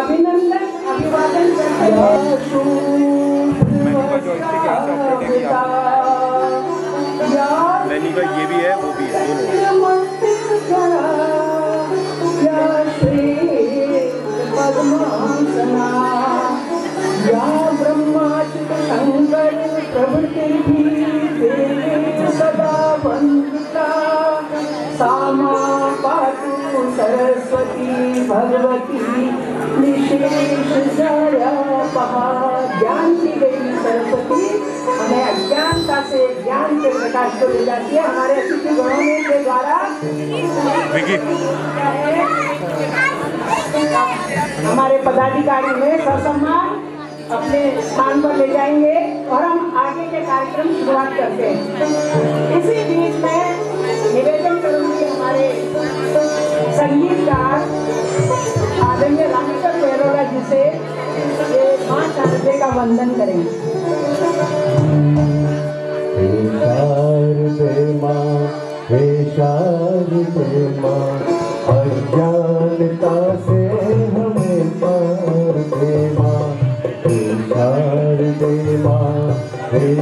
अभिनंदन अभिवादन करते हैं ज्ञान की देवी सरस्वती हमें अज्ञानता से ज्ञान के प्रकाश को ले जाती है। हमारे अतिथि गणों में के द्वारा हमारे पदाधिकारी में ससम्मान अपने स्थान पर ले जाएँगे और हम आगे के कार्यक्रम शुरुआत करते हैं। इसी बीच में निवेदन करूँगी हमारे संगीतकार आदरणीय रामेश्वर पेरोला जी से वंदन माँ अज्ञानता से हमें पार देवा देवा हे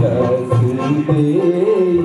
जस देई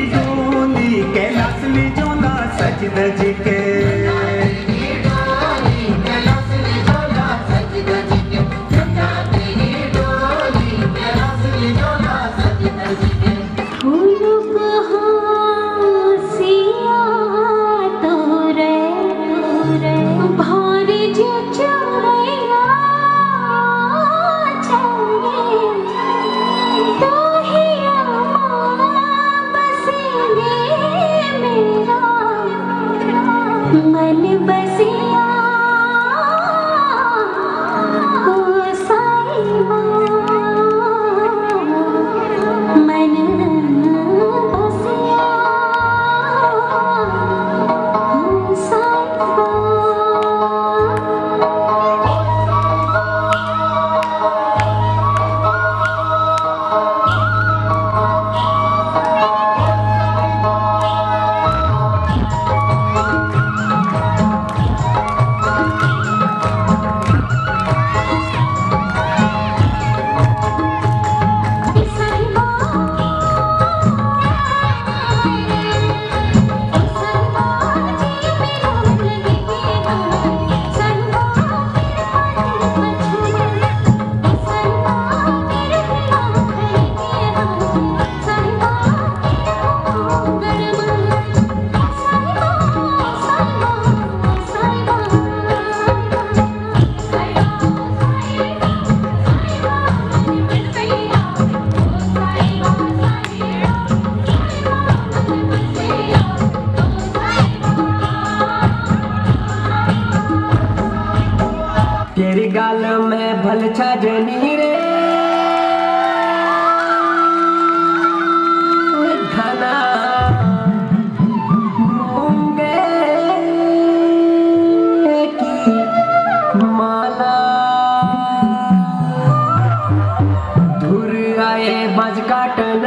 जोला सज धज के बज काटन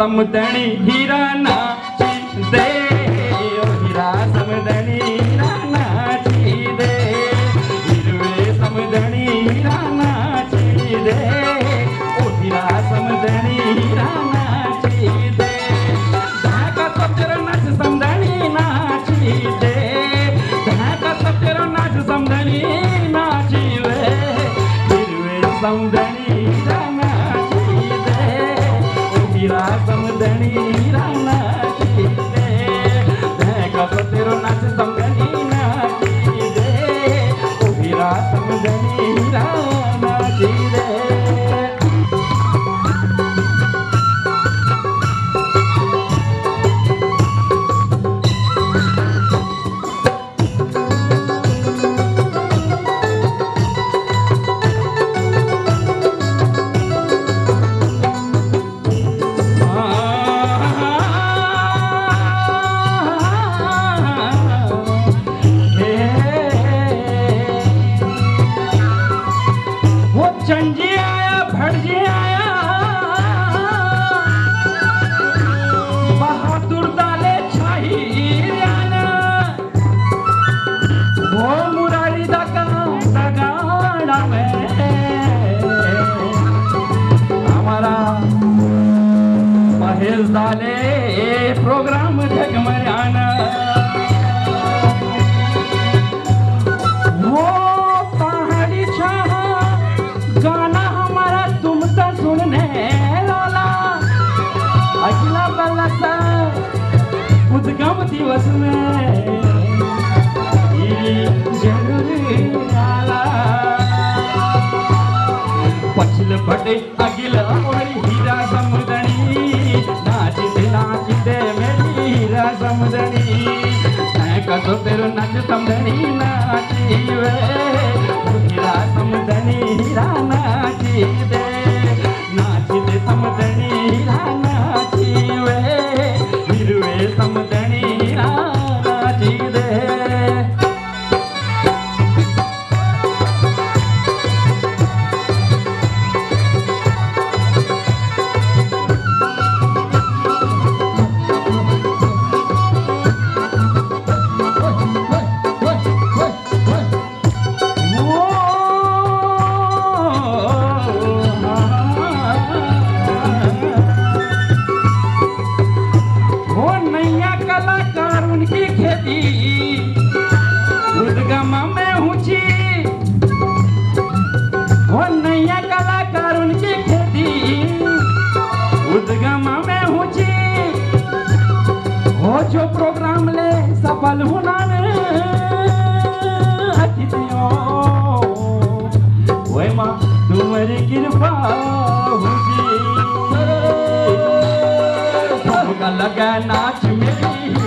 समदणी हीरा नाची दे हीरा समदणी राम ढगमराना वो पहाड़ी छाहा, गाना हमारा तुम तो सुनने लाला। अगला उद्गम दिवस में। पटे और हीरा समुदनी नाचते नाचते समझनी। मैं कसो तेरे नच समझनी नाची हीरा समझनी, हीरा नाची दे नाची दे समझनी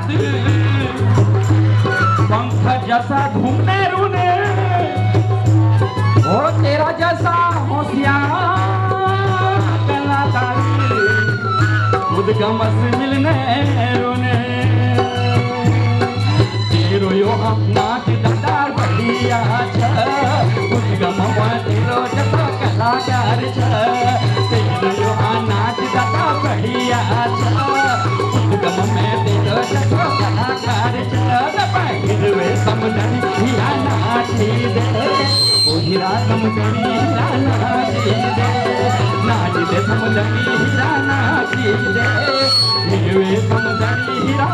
हाथ पंखा जैसा घूमने रूने। ओ तेरा जैसा होशियार मिलने रोने। तेरो यो नाच दंडार बढ़िया जैसा कलाकार छ। तेरो नाच दादा बढ़िया छ। पहिरवे समझनी हिया नाची दे नाची दे समझनी हिया नाची दे हिरवे समझनी हिया